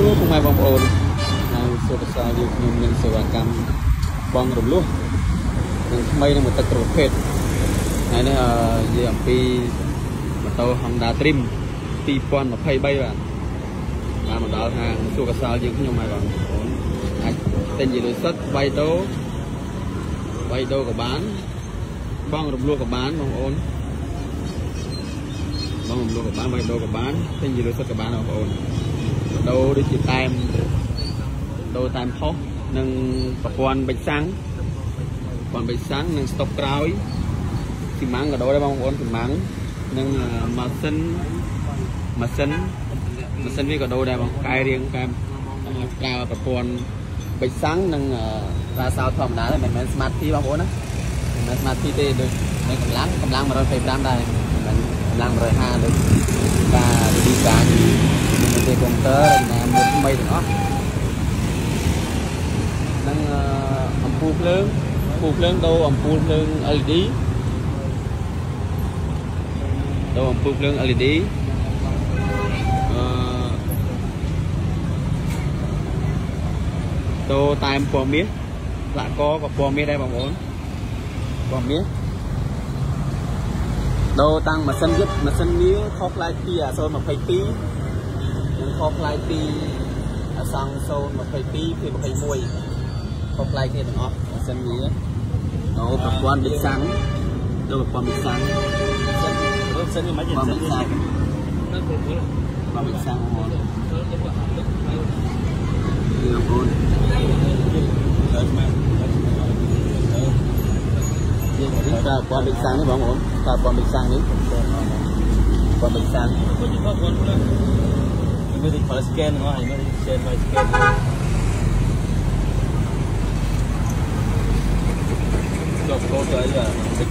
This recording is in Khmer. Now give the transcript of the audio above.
ស្រួលពុកម៉ែបងប្អូនហើយសូមសរយើងខ្ញុំមានសេវាកម្មបងរំលោះនឹងថ្មីនឹងមកទឹកប្រភេទហើយនេះនិយាយអំពីម៉ូតូ Honda Dream 2023បាទបានមកដល់ហាងសួរកសលយើងខ្ញុំហើយបងប្អូនអាចទិញជាលុយសុទ្ធវាយដូរវាយដូរក៏បានបងរំលោះក៏បានបងប្អូនបងរំលោះក៏បានវាយដូរក៏បានទិញជាលុយសុទ្ធក៏បានបងប្អូន ដូរដូចជាតែមដូរតែមផុសនិងប្រព័ន្ធបិចសាំងប្រព័ន្ធបិចសាំងនិងស្តុបក្រោយស៊ីម៉ាំងក៏ដូរដែរបងប្អូនស៊ីម៉ាំងនិងម៉ាស៊ីនម៉ាស៊ីនម៉ាស៊ីនវាក៏ដូរដែរបងកែរៀងកែប្រើប្រព័ន្ធបិចសាំងនិងរ៉ាសោធម្មតាទេមិនមែន smart key បងប្អូនណាមិនមែន smart key ទេដូចនៅកម្លាំងកម្លាំង125ដែរមិនមែនកម្លាំង150ដូចការវិធីការ ពីទេកុំព្យូទ័រណាមួយថ្មីទាំងអស់និងអំពូលភ្លើងអំពូលភ្លើងដូរអំពូលភ្លើង LED ដូរអំពូលភ្លើង LED អឺដូរតែមពណ៌មាសផ្លាកកក៏ពណ៌មាសដែរបងប្អូនពណ៌មាសដូរតាំងម៉ាស៊ីនយឹតម៉ាស៊ីនវាខុសប្លែកពីអា022និង ខុសប្លែកពីអាសង់022ពី21ខុសប្លែកគ្នាទាំងអស់ម៉ាស៊ីនវាដូរប្រព័ន្ធវិសាំងដូរប្រព័ន្ធវិសាំងរត់សិនមិនមិនវិសាំងប្រវិសាំងហ្មងនេះបងប្អូនយើងប្រើពណ៌បិសាំងនេះបងប្អូនប្រើពណ៌បិសាំងនេះពណ៌បិសាំង មើលទីផល scan ហ្នឹងហើយមើលទី scan ហើយ scan ចូលកោទៅអី